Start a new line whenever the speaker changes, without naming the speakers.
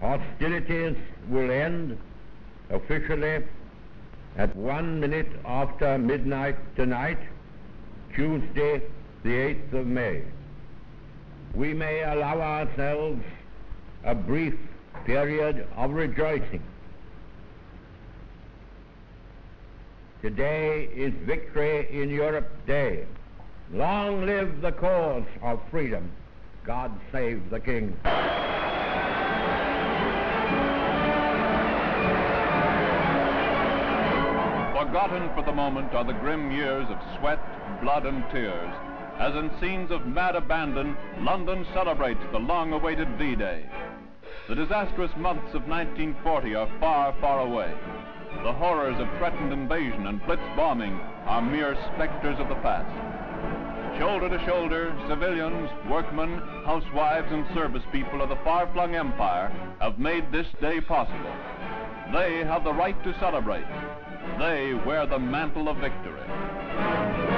Hostilities will end officially at one minute after midnight tonight, Tuesday, the 8th of May. We may allow ourselves a brief period of rejoicing. Today is Victory in Europe Day. Long live the cause of freedom. God save the King.
Forgotten for the moment are the grim years of sweat, blood, and tears, as in scenes of mad abandon, London celebrates the long-awaited V-Day. The disastrous months of 1940 are far, far away. The horrors of threatened invasion and blitz bombing are mere specters of the past. Shoulder to shoulder, civilians, workmen, housewives, and service people of the far-flung empire have made this day possible. They have the right to celebrate. They wear the mantle of victory.